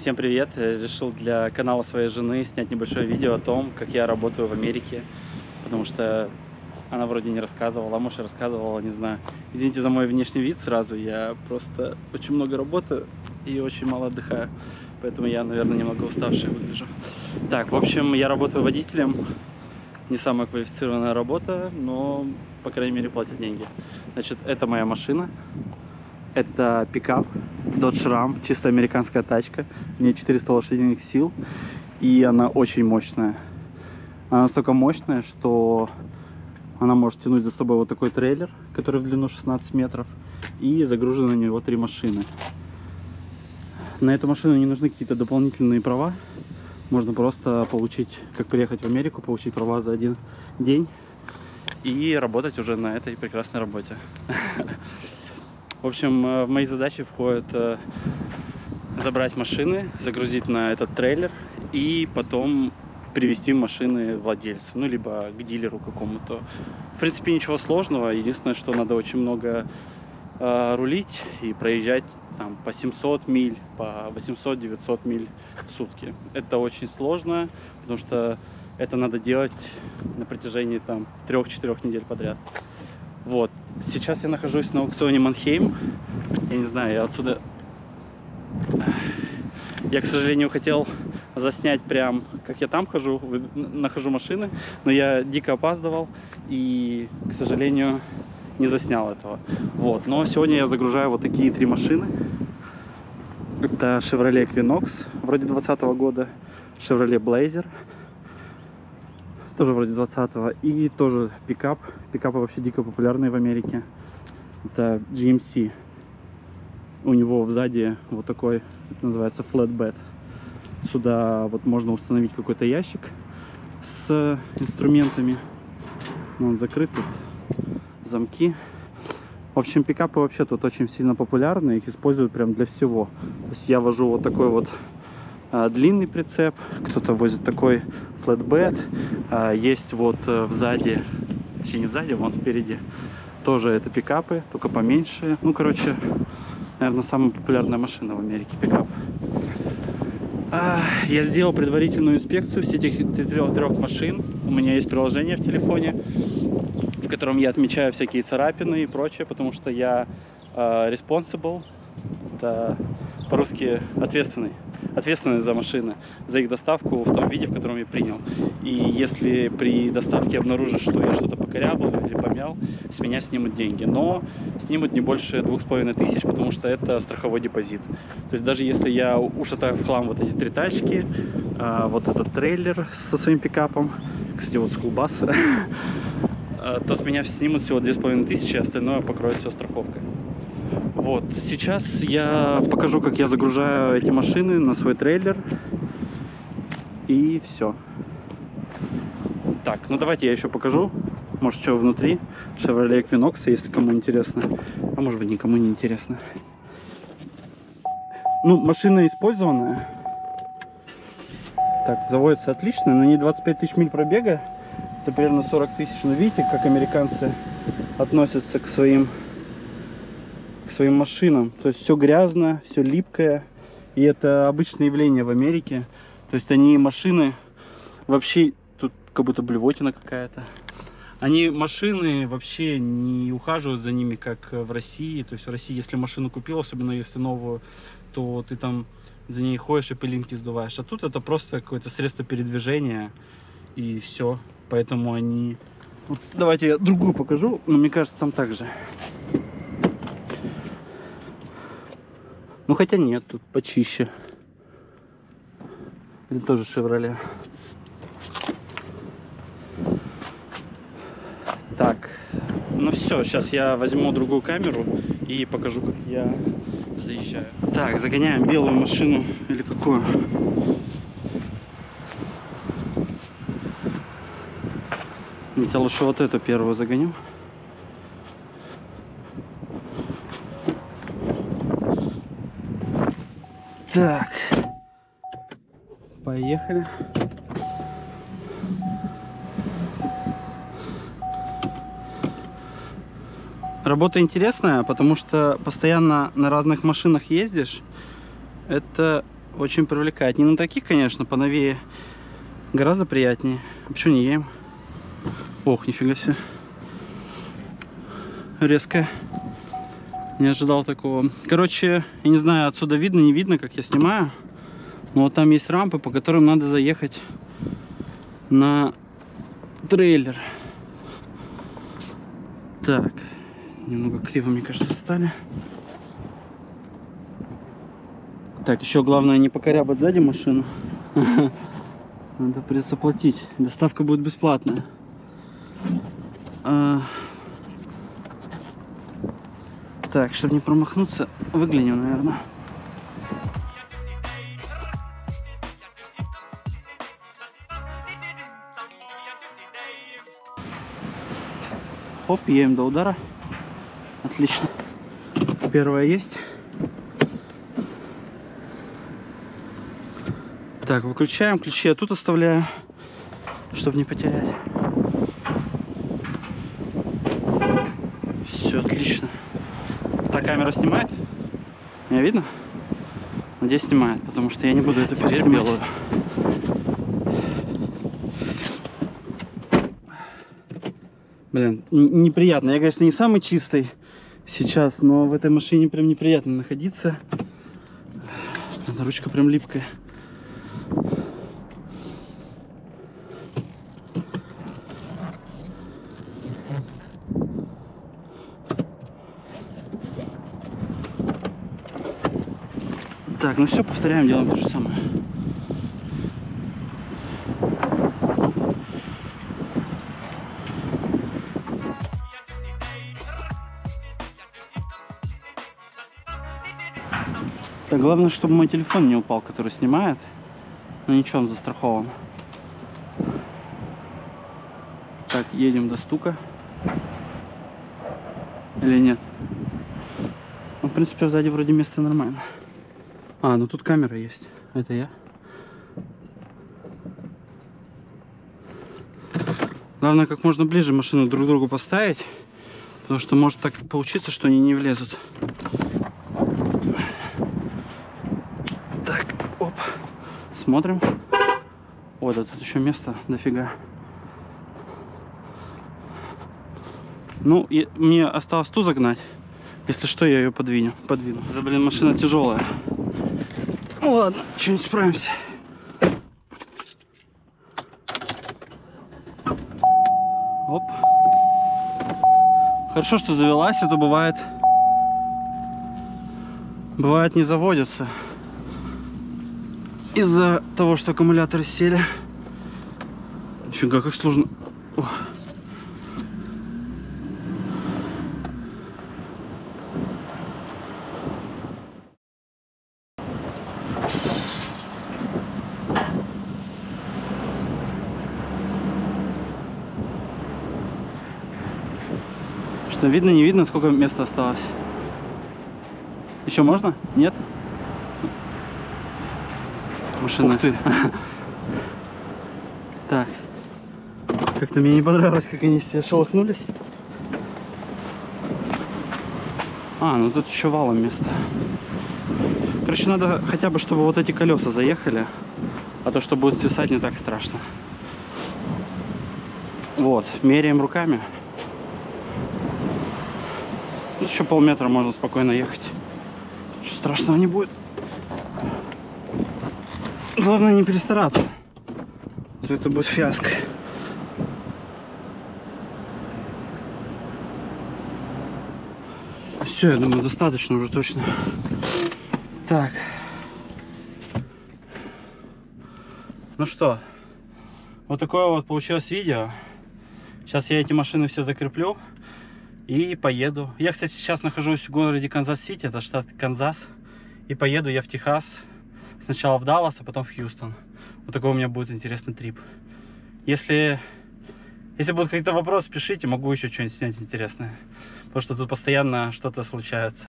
Всем привет! Решил для канала своей жены снять небольшое видео о том, как я работаю в Америке, потому что она вроде не рассказывала, а и рассказывала, не знаю. Извините за мой внешний вид сразу, я просто очень много работаю и очень мало отдыхаю, поэтому я, наверное, немного уставший выгляжу. Так, в общем, я работаю водителем, не самая квалифицированная работа, но, по крайней мере, платят деньги. Значит, это моя машина, это пикап Dodge Ram, чисто американская тачка. В ней 400 лошадиных сил. И она очень мощная. Она настолько мощная, что она может тянуть за собой вот такой трейлер, который в длину 16 метров. И загружены на него три машины. На эту машину не нужны какие-то дополнительные права. Можно просто получить, как приехать в Америку, получить права за один день и работать уже на этой прекрасной работе. В общем, э, в мои задачи входит э, забрать машины, загрузить на этот трейлер и потом привести машины владельцу, ну, либо к дилеру какому-то. В принципе, ничего сложного. Единственное, что надо очень много э, рулить и проезжать там по 700 миль, по 800-900 миль в сутки. Это очень сложно, потому что это надо делать на протяжении там 3-4 недель подряд. Вот. Сейчас я нахожусь на аукционе Манхейм. Я не знаю, я отсюда... Я, к сожалению, хотел заснять прям, как я там хожу, нахожу машины, но я дико опаздывал и, к сожалению, не заснял этого. Вот. Но сегодня я загружаю вот такие три машины. Это Chevrolet Equinox, вроде 2020 года, Chevrolet Blazer, тоже вроде 20-го. И тоже пикап. Пикапы вообще дико популярные в Америке. Это GMC. У него сзади вот такой, это называется flatbed. Сюда вот можно установить какой-то ящик с инструментами. Он закрыт, тут замки. В общем, пикапы вообще тут очень сильно популярны, их используют прям для всего. То есть я вожу вот такой вот а, длинный прицеп, кто-то возит такой флетбед. А, есть вот э, сзади, точнее не сзади, вон спереди, тоже это пикапы, только поменьше. Ну, короче, наверное, самая популярная машина в Америке пикап. А, я сделал предварительную инспекцию всех этих трех, машин. У меня есть приложение в телефоне, в котором я отмечаю всякие царапины и прочее, потому что я responsible, это по-русски ответственный ответственность за машины, за их доставку в том виде, в котором я принял. И если при доставке обнаружат, что я что-то покорябал или помял, с меня снимут деньги. Но снимут не больше двух с половиной тысяч, потому что это страховой депозит. То есть даже если я ушатаю в хлам вот эти три тачки, а, вот этот трейлер со своим пикапом, кстати, вот скулбас, то с меня снимут всего две с половиной тысячи, а остальное покроет все страховкой. Вот, сейчас я покажу, как я загружаю эти машины на свой трейлер. И все. Так, ну давайте я еще покажу. Может, что внутри. Chevrolet Equinox, если кому интересно. А может быть, никому не интересно. Ну, машина использованная. Так, заводится отлично. На ней 25 тысяч миль пробега. Это примерно 40 тысяч. Но видите, как американцы относятся к своим своим машинам. То есть все грязно, все липкое. И это обычное явление в Америке. То есть они машины вообще, тут как будто блевотина какая-то. Они машины вообще не ухаживают за ними, как в России. То есть в России, если машину купил, особенно если новую, то ты там за ней ходишь и пылинки сдуваешь. А тут это просто какое-то средство передвижения и все. Поэтому они... Вот, давайте я другую покажу, но мне кажется, там также. Ну хотя нет, тут почище. Это тоже Шевроле. Так, ну все, сейчас я возьму другую камеру и покажу, как я заезжаю. Так, загоняем белую машину или какую? Я лучше вот эту первую загоню. Так. Поехали. Работа интересная, потому что постоянно на разных машинах ездишь. Это очень привлекает. Не на таких, конечно, поновее. Гораздо приятнее. А почему не едем? Ох, нифига себе. Резкая. Не ожидал такого. Короче, я не знаю, отсюда видно, не видно, как я снимаю. Но вот там есть рампы, по которым надо заехать на трейлер. Так, немного криво, мне кажется, стали. Так, еще главное не покорябать сзади машину. Надо придется платить. Доставка будет бесплатная. Так, чтобы не промахнуться, выглянем, наверное. Хоп, едем до удара. Отлично. Первая есть. Так, выключаем. Ключи я тут оставляю, чтобы не потерять. Все отлично. Та камера снимает? Меня видно? Надеюсь, снимает, потому что я не буду эту дверь белую. Блин, неприятно. Я, конечно, не самый чистый сейчас, но в этой машине прям неприятно находиться. Ручка прям липкая. Так, ну все, повторяем, делаем то же самое. Так, главное, чтобы мой телефон не упал, который снимает. Но ничего, он застрахован. Так, едем до стука. Или нет? Ну, в принципе, сзади вроде место нормально. А, ну тут камера есть. Это я. Главное, как можно ближе машину друг к другу поставить. Потому что может так получиться, что они не влезут. Так, оп. Смотрим. О, да тут еще место дофига. Ну, и мне осталось ту загнать. Если что, я ее подвину. подвину. Это, блин, машина тяжелая. Ну ладно, что-нибудь справимся. Оп. Хорошо, что завелась, а то бывает... Бывает не заводится. Из-за того, что аккумуляторы сели. Нифига, как сложно. О. Что видно, не видно, сколько места осталось. Еще можно? Нет? Машина. Ух ты. Так. Как-то мне не понравилось, как они все шелохнулись. А, ну тут еще валом место. Короче, надо хотя бы, чтобы вот эти колеса заехали. А то, что будет свисать, не так страшно. Вот, меряем руками. Еще полметра можно спокойно ехать. Ничего страшного не будет. Главное не перестараться. То это будет фиаско. Все, я думаю, достаточно уже точно. Так. Ну что, вот такое вот получилось видео. Сейчас я эти машины все закреплю и поеду. Я, кстати, сейчас нахожусь в городе Канзас-Сити, это штат Канзас. И поеду я в Техас. Сначала в Даллас, а потом в Хьюстон. Вот такой у меня будет интересный trip. Если, если будут какие-то вопросы, пишите, могу еще что-нибудь снять интересное. Потому что тут постоянно что-то случается.